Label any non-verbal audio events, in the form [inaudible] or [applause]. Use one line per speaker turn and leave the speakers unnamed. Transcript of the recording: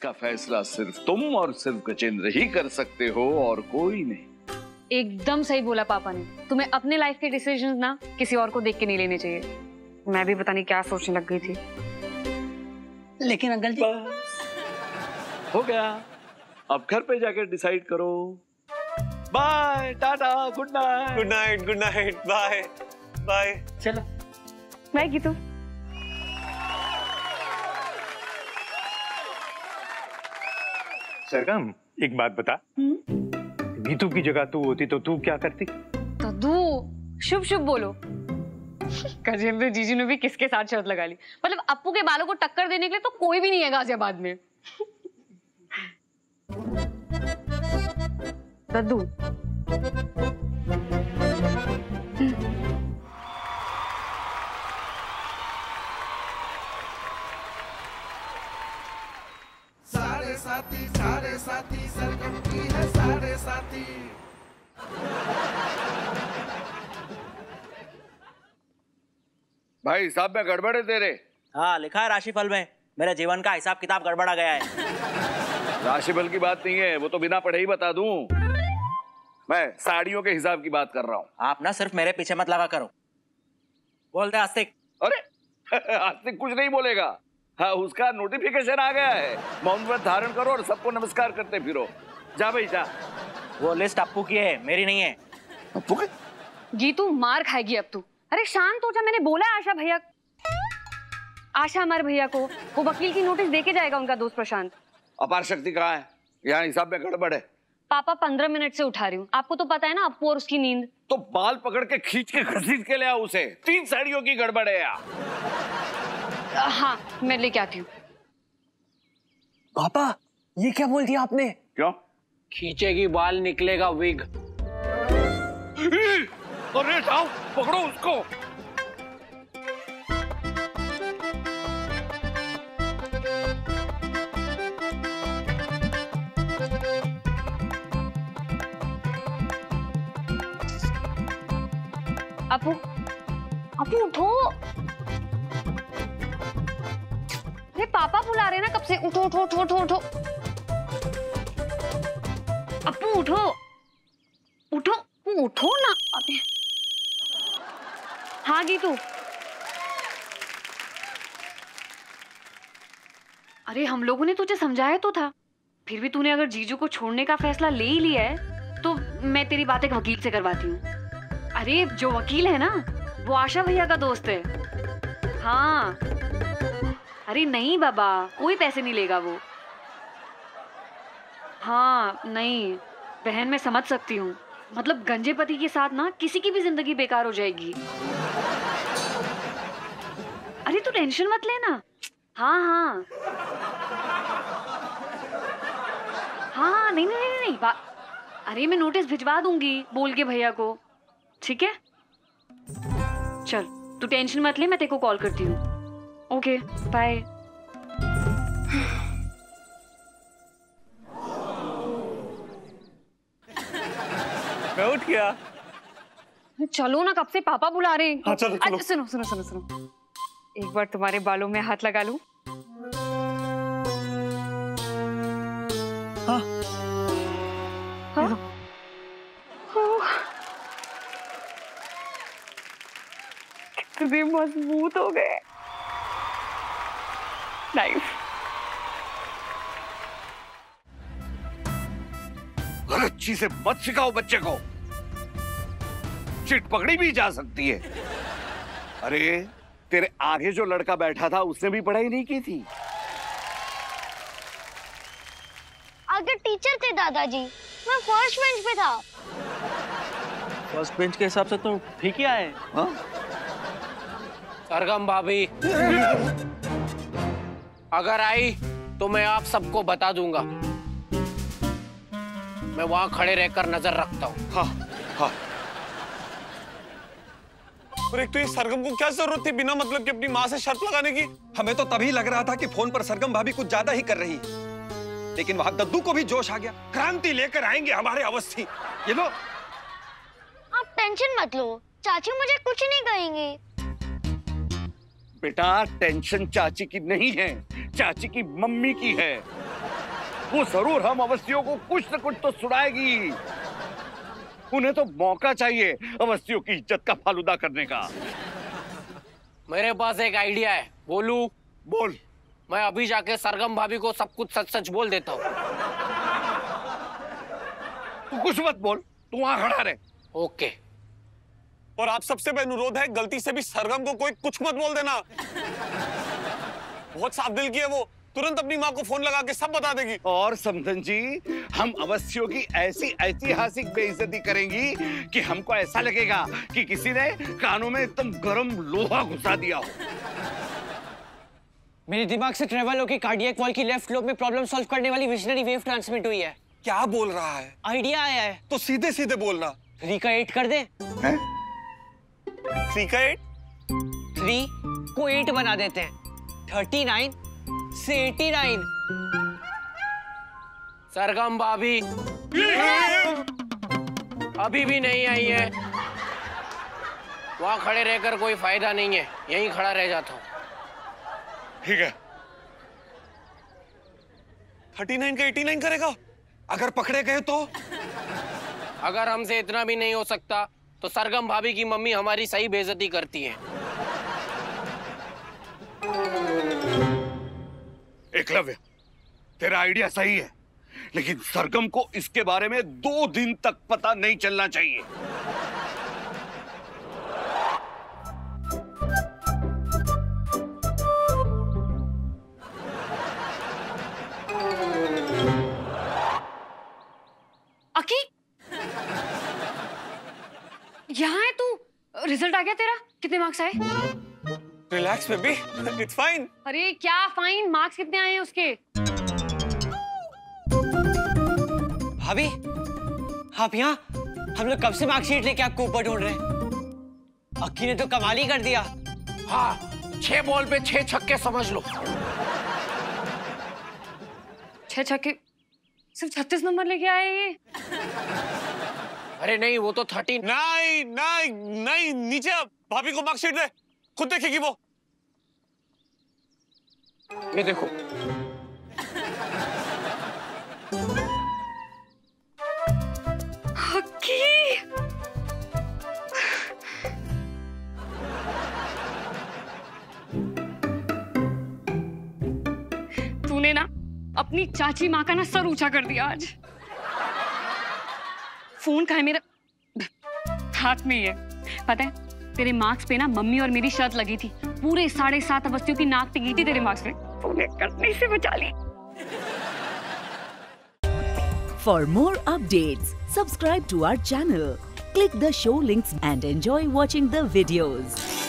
इसका फैसला सिर्फ़ तुम और सिर्फ़ गजेंद्र ही कर सकते हो और कोई नहीं।
एकदम सही बोला पापा ने। तुम्हें अपने लाइफ के डिसीजंस ना किसी और को देख के नहीं लेने चाहिए। मैं भी पता नहीं क्या सोचने लग गई थी।
लेकिन अंकल जी
हो गया। अब घर पे जाकर डिसाइड करो। Bye tata good night
good night good night bye bye
चलो।
मैं गीतू
सरगम एक बात बता। नीतू की जगह तू होती तो तू क्या करती?
तो दू शुभ शुभ बोलो। गजेंद्र जीजी ने भी किसके साथ शर्त लगा ली? मतलब अपू के बालों को टक्कर देने के लिए तो कोई भी नहीं है गाजियाबाद में। दद्दू
साथी सारे साथी सरगम की है सारे साथी।
भाई हिसाब में गड़बड़ है तेरे।
हाँ लिखा है राशिफल में। मेरे जीवन का हिसाब किताब गड़बड़ा गया है।
राशिफल की बात नहीं है वो तो बिना पढ़े ही बता दूँ। मैं साड़ियों के हिसाब की बात कर रहा हूँ।
आप ना सिर्फ़ मेरे पीछे मत लगा करो। बोल दे आस्तिक।
अरे [laughs] आस्तिक कुछ नहीं बोलेगा। हाँ उसका नोटिफिकेशन आ गया है। मौन व्रत धारण करो और सबको नमस्कार करते फिरो। जा भाई जा।
वो लिस्ट अप्पू की है मेरी नहीं है।
अप्पू के
गीतू मार खाएगी अब तू। अरे शांत हो जा मैंने बोला है आशा भैया। आशा हमारे भैया को। वो वकील की नोटिस देके जाएगा उनका दोस्त प्रशांत।
अपार शक्ति कहाँ है? यहाँ हिसाब में गड़बड़ है।
पापा पंद्रह मिनट से उठा रही हूँ। आपको तो पता है ना अप्पू और उसकी नींद।
तो बाल पकड़ के खींच के घसीट के ले आओ उसे। तीन साड़ियों की गड़बड़ है यार
हाँ मैं लेके आती हूँ।
पापा ये क्या बोल दिया आपने?
क्यों?
खींचेगी बाल निकलेगा विग।
अरे जाओ पकड़ो उसको।
अपू अपू उठो। अरे पापा बुला रहे ना, कब से? उठो उठो उठो उठो उठो। अपू उठो। उठो उठो ना। अबे। हाँ गीतू। अरे, हम लोगों ने तुझे समझाया तो था। फिर भी तूने अगर जीजू को छोड़ने का फैसला ले ही लिया है तो मैं तेरी बात एक वकील से करवाती हूँ। अरे, जो वकील है ना, वो आशा भैया का दोस्त है। हाँ। अरे नहीं बाबा, कोई पैसे नहीं लेगा वो। हाँ नहीं, बहन मैं समझ सकती हूँ। मतलब गंजे पति के साथ ना किसी की भी ज़िंदगी बेकार हो जाएगी। अरे तू टेंशन मत लेना। हाँ हाँ। हाँ हाँ नहीं नहीं नहीं नहीं अरे मैं नोटिस भिजवा दूँगी बोल के भैया को। ठीक है? चल, तू टेंशन मत ले, मैं तेरे को कॉल करती हूँ। ओके बाय
मैं उठ गया।
चलो ना कब से पापा बुला रहे हैं?
हाँ, चलो, चलो।
सुनो सुनो सुनो सुनो। एक बार तुम्हारे बालों में हाथ लगा लूँ।
हाँ।
हाँ? कितने मज़बूत हो गए। नाइस
गलत चीज़ें मत सिखाओ बच्चे को। चिट पकड़ी भी जा सकती है। अरे तेरे आगे जो लड़का बैठा था उसने भी पढ़ाई नहीं की थी।
आगे टीचर थे दादाजी मैं फ़र्स्ट बेंच पे था।
फ़र्स्ट बेंच के हिसाब से तो ठीक ही आए।
हाँ?
सरगम भाभी। [laughs] अगर आई तो मैं आप सबको बता दूँगा। मैं वहाँ खड़े रहकर नज़र रखता हूँ।
हाँ हाँ।
और एक तो ये सरगम को क्या ज़रूरत थी बिना मतलब की अपनी माँ से शर्त लगाने की?
हमें तो तभी लग रहा था कि फ़ोन पर सरगम भाभी कुछ ज़्यादा ही कर रही है। लेकिन वहाँ दद्दू को भी जोश आ गया। क्रांति लेकर आएँगे हमारे अवस्थी। ये लो।
आप टेंशन मत लो। चाची मुझे कुछ नहीं कहेंगे।
बेटा टेंशन चाची की नहीं है चाची की मम्मी की है। वो ज़रूर हम अवस्थियों को कुछ न कुछ तो सुनाएगी। उन्हें तो मौका चाहिए अवस्थियों की इज़्ज़त का फालूदा करने का।
मेरे पास एक आइडिया है बोलू?
बोल।
मैं अभी जाके सरगम भाभी को सब कुछ सच सच बोल देता हूँ।
तू कुछ मत बोल तू वहाँ खड़ा रहे।
ओके।
और आप सबसे मेरा अनुरोध है गलती से भी सरगम को कोई कुछ मत बोल देना। बहुत साफ़ दिल की है वो। तुरंत अपनी माँ को फ़ोन लगा के सब बता देगी।
और समधन जी हम अवस्थियों की ऐसी ऐतिहासिक बेइज्जती करेंगी कि हमको ऐसा लगेगा कि किसी ने कानों में एकदम गरम लोहा घुसा दिया हो।
मेरे दिमाग से ट्रेवल होकर कार्डियक वॉल की लेफ़्ट लोब में प्रॉब्लम सॉल्व करने वाली विजनरी वेव ट्रांसमिट हुई है।
क्या बोल रहा है?
आइडिया आया है।
तो सीधे सीधे बोलना।
एट कर दे।
थ्री का एट
थ्री को एट बना देते हैं। थर्टी नाइन से एटी नाइन
सरगम भाभी। अभी भी नहीं आई है। वहाँ खड़े रहकर कोई फ़ायदा नहीं है। यहीं खड़ा रह जाता हूँ।
ठीक है।
थर्टी नाइन का एटी नाइन करेगा।
अगर पकड़े गए तो?
अगर हमसे इतना भी नहीं हो सकता तो सरगम भाभी की मम्मी हमारी सही बेजती करती है।
एकलव्य तेरा आइडिया सही है लेकिन सरगम को इसके बारे में दो दिन तक पता नहीं चलना चाहिए।
अकी यहाँ है तू? रिज़ल्ट आ गया तेरा? कितने मार्क्स आए?
रिलैक्स बेबी इट्स फाइन
अरे क्या फाइन मार्क्स कितने आए हैं उसके?
भाभी आप यहाँ हम लोग कब से मार्कशीट लेके आपको ऊपर ढूंढ रहे हैं? अक्की ने तो कमाल ही कर दिया।
हाँ छह बॉल पे छह छक्के समझ लो।
छह छक्के? सिर्फ़ छत्तीस नंबर लेके आए ये?
अरे नहीं वो तो थर्टी
नहीं नहीं नहीं नीचे भाभी को मार्कशीट दे। खुद देखेगी वो।
ये देखो।
तूने ना अपनी चाची माँ का ना सर ऊँचा कर दिया आज। फ़ोन कहा है मेरा। हाथ में ही है। पता है, तेरे मार्क्स पे ना मम्मी और मेरी शर्त लगी थी। पूरे साढ़े सात अवस्थियों की नाक टिकी थी तेरे मार्क्स पे। तूने से बचा ली।
For more update subscribe to our channel click the show links and enjoy watching the videos